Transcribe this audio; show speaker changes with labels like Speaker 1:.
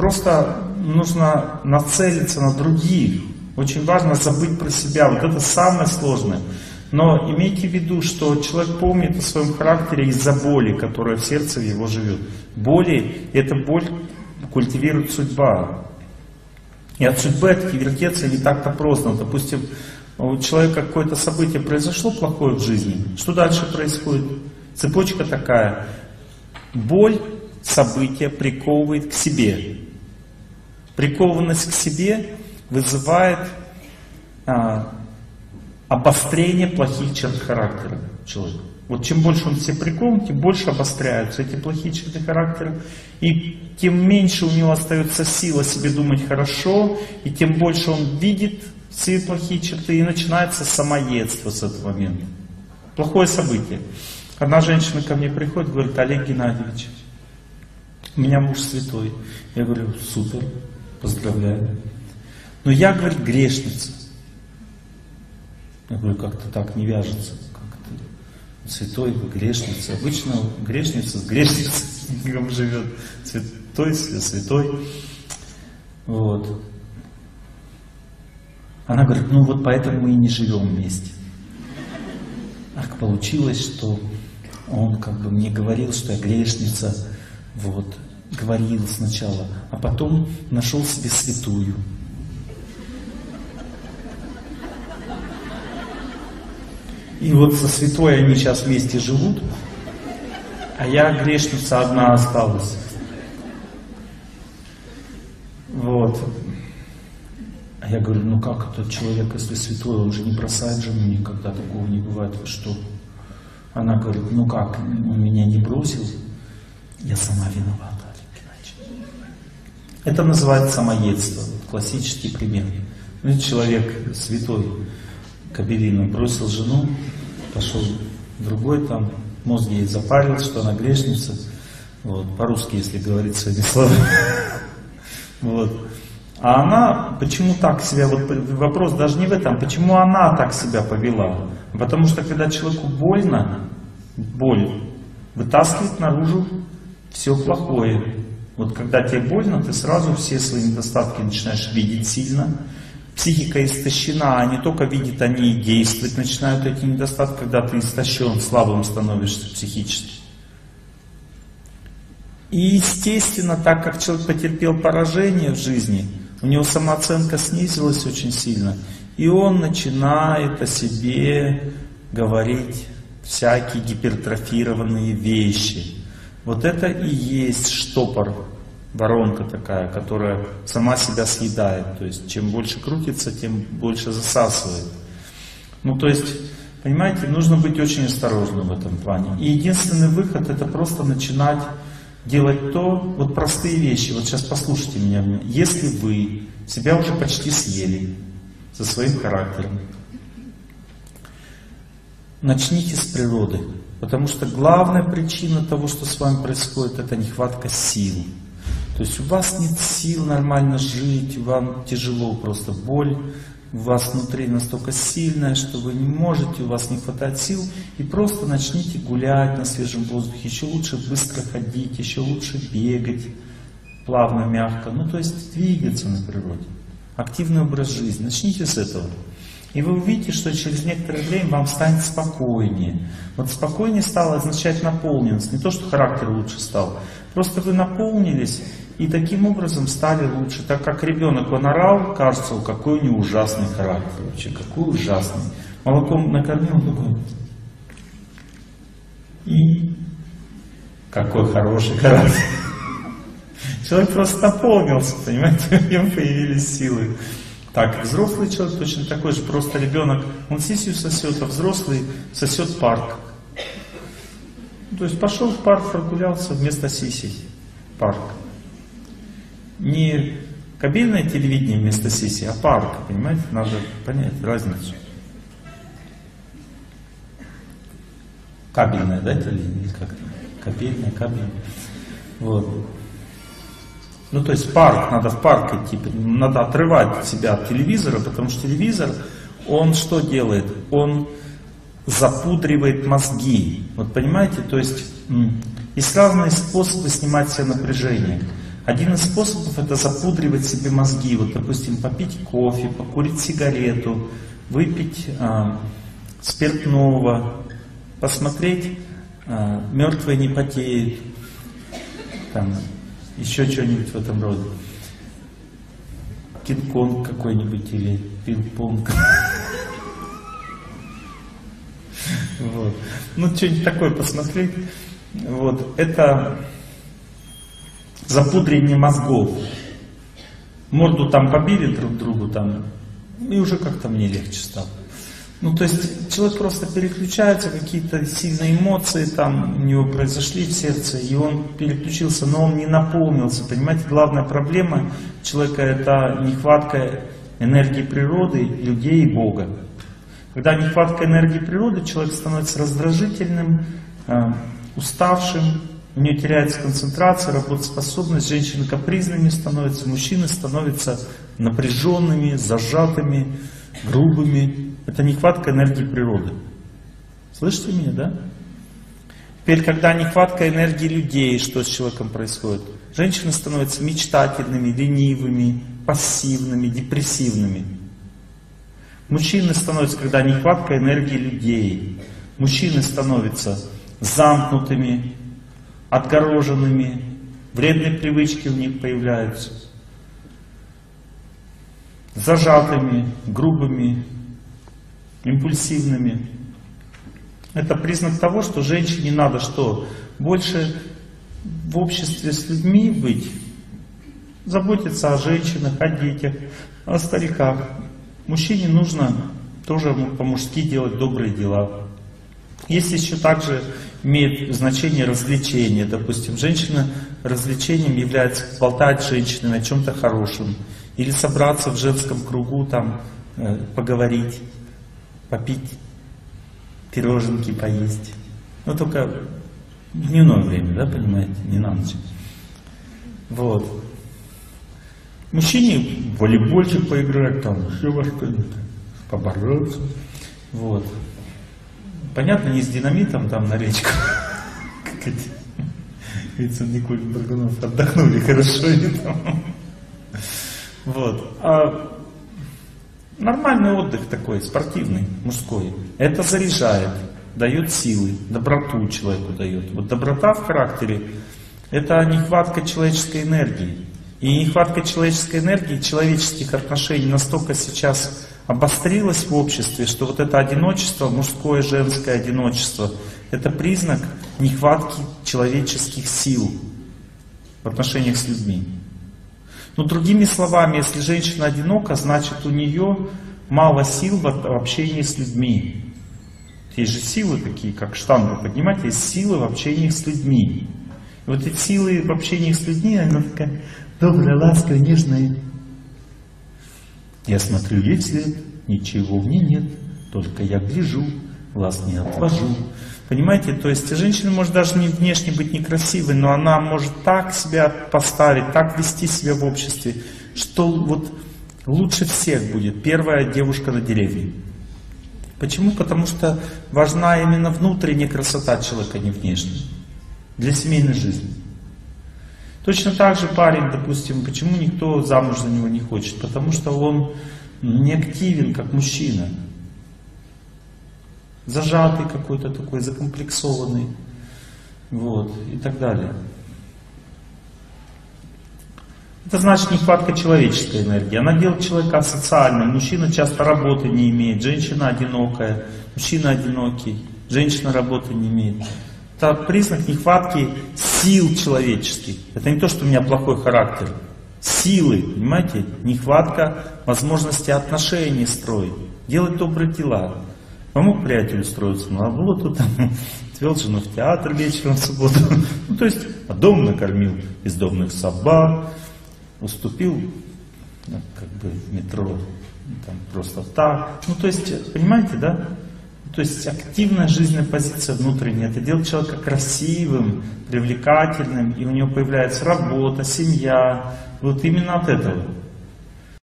Speaker 1: Просто нужно нацелиться на других. Очень важно забыть про себя. Вот это самое сложное. Но имейте в виду, что человек помнит о своем характере из-за боли, которая в сердце его живет. Боли, эта боль культивирует судьба. И от судьбы отвертеться не так-то просто. Допустим, у человека какое-то событие произошло плохое в жизни. Что дальше происходит? Цепочка такая. Боль события приковывает к себе. Прикованность к себе вызывает а, обострение плохих черт характера человека. Вот чем больше он себе прикован, тем больше обостряются эти плохие черты характера, и тем меньше у него остается сила себе думать хорошо, и тем больше он видит все плохие черты, и начинается самоедство с этого момента. Плохое событие. Одна женщина ко мне приходит, говорит, Олег Геннадьевич, у меня муж святой. Я говорю, супер, поздравляю. Но я, говорит, грешница. Я говорю, как-то так не вяжется. Как-то святой, грешница. Обычно грешница с грешницей живет. Святой, святой. Вот. Она говорит, ну вот поэтому мы и не живем вместе. Так получилось, что он как бы мне говорил, что я грешница, вот, говорил сначала, а потом нашел себе святую. И вот со святой они сейчас вместе живут, а я грешница одна осталась. Вот. А я говорю, ну как этот человек, если святой, он же не бросает жену никогда, такого не бывает, вы что? Она говорит, ну как, он меня не бросил, я сама виновата. Это называется самоедство, классический пример. Ну, человек святой, Кабелин, бросил жену, пошел другой там, мозг ей запарил, что она грешница. Вот, по-русски, если говорить своими словами. Вот. А она почему так себя, вот вопрос даже не в этом, почему она так себя повела? Потому что когда человеку больно, боль вытаскивает наружу все плохое. Вот когда тебе больно, ты сразу все свои недостатки начинаешь видеть сильно, психика истощена, а не только видит, они и действовать начинают эти недостатки, когда ты истощен, слабым становишься психически. И естественно, так как человек потерпел поражение в жизни, у него самооценка снизилась очень сильно, и он начинает о себе говорить всякие гипертрофированные вещи. Вот это и есть штопор воронка такая, которая сама себя съедает. То есть чем больше крутится, тем больше засасывает. Ну то есть, понимаете, нужно быть очень осторожным в этом плане. И единственный выход это просто начинать делать то, вот простые вещи. Вот сейчас послушайте меня. Если вы себя уже почти съели со своим характером, начните с природы. Потому что главная причина того, что с вами происходит, это нехватка сил. То есть у вас нет сил нормально жить, вам тяжело, просто боль у вас внутри настолько сильная, что вы не можете, у вас не хватает сил, и просто начните гулять на свежем воздухе, еще лучше быстро ходить, еще лучше бегать, плавно, мягко, ну то есть двигаться на природе. Активный образ жизни, начните с этого. И вы увидите, что через некоторое время вам станет спокойнее. Вот спокойнее стало означать наполненность, не то, что характер лучше стал. Просто вы наполнились, и таким образом стали лучше, так как ребенок, он орал, кажется, какой у него ужасный характер вообще, какой ужасный. Молоком накормил, такой. И какой хороший характер. Человек просто наполнился, понимаете, у него появились силы. Так, взрослый человек точно такой же, просто ребенок, он сисью сосет, а взрослый сосет парк. То есть пошел в парк, прогулялся вместо сисей. Парк не кабельное телевидение вместо сессии, а парк, понимаете? Надо понять разницу. Кабельное, да, телевидение? Или как Кабельное, кабельное. Вот. Ну, то есть парк, надо в парк идти, надо отрывать себя от телевизора, потому что телевизор, он что делает? Он запудривает мозги. Вот понимаете, то есть есть разные способы снимать себе напряжение. Один из способов это запудривать себе мозги. Вот, допустим, попить кофе, покурить сигарету, выпить э, спиртного, посмотреть э, «Мертвые не потеют», там, еще что-нибудь в этом роде. Кинг-Конг какой-нибудь или пинг-понг. Вот. Ну, что-нибудь такое посмотреть. Вот. Это запудрение мозгов. Морду там побили друг другу там, и уже как-то мне легче стало. Ну, то есть человек просто переключается, какие-то сильные эмоции там у него произошли в сердце, и он переключился, но он не наполнился. Понимаете, главная проблема человека это нехватка энергии природы, людей и Бога. Когда нехватка энергии природы, человек становится раздражительным, э, уставшим, у нее теряется концентрация, работоспособность, женщины капризными становятся, мужчины становятся напряженными, зажатыми, грубыми, это нехватка энергии природы. Слышите меня, да? Теперь, когда нехватка энергии людей, что с человеком происходит? Женщины становятся мечтательными, ленивыми, пассивными, депрессивными. Мужчины становятся, когда нехватка энергии людей. Мужчины становятся замкнутыми, отгороженными, вредные привычки у них появляются, зажатыми, грубыми, импульсивными. Это признак того, что женщине надо что? Больше в обществе с людьми быть, заботиться о женщинах, о детях, о стариках. Мужчине нужно тоже по-мужски делать добрые дела. Есть еще также имеет значение развлечения. Допустим, женщина развлечением является болтать с женщиной о чем-то хорошем. Или собраться в женском кругу, там, э, поговорить попить, пироженки поесть. Но только в дневное время, да, понимаете, не на ночь. Вот. Мужчине волейбольчик поиграть, там еще во что-нибудь, побороться. Вот. Понятно, не с динамитом там на речку. Как эти Вицин Николь Баргунов отдохнули хорошо и там. Вот. А Нормальный отдых такой, спортивный, мужской. Это заряжает, дает силы, доброту человеку дает. Вот доброта в характере – это нехватка человеческой энергии. И нехватка человеческой энергии, человеческих отношений настолько сейчас обострилась в обществе, что вот это одиночество, мужское, женское одиночество, это признак нехватки человеческих сил в отношениях с людьми. Но другими словами, если женщина одинока, значит у нее мало сил в общении с людьми. Есть же силы такие, как штангу поднимать, есть силы в общении с людьми. И вот эти силы в общении с людьми, она такая добрая, ласковая, нежная. Я смотрю ей вслед, ничего в ней нет, только я гляжу, глаз не отвожу. Понимаете, то есть женщина может даже не внешне быть некрасивой, но она может так себя поставить, так вести себя в обществе, что вот лучше всех будет первая девушка на деревне. Почему? Потому что важна именно внутренняя красота человека, не внешняя. Для семейной жизни. Точно так же парень, допустим, почему никто замуж за него не хочет? Потому что он не активен, как мужчина зажатый какой-то такой, закомплексованный, вот, и так далее. Это значит нехватка человеческой энергии. Она делает человека социальным. Мужчина часто работы не имеет, женщина одинокая, мужчина одинокий, женщина работы не имеет. Это признак нехватки сил человеческих. Это не то, что у меня плохой характер. Силы, понимаете? Нехватка возможности отношений строить, делать добрые дела. Помог приятелю устроиться на работу, там, отвел жену в театр вечером в субботу. Ну, то есть, а дом накормил бездомных собак, уступил, ну, как бы, метро, там, просто так. Ну, то есть, понимаете, да? То есть активная жизненная позиция внутренняя, это делает человека красивым, привлекательным, и у него появляется работа, семья. Вот именно от этого.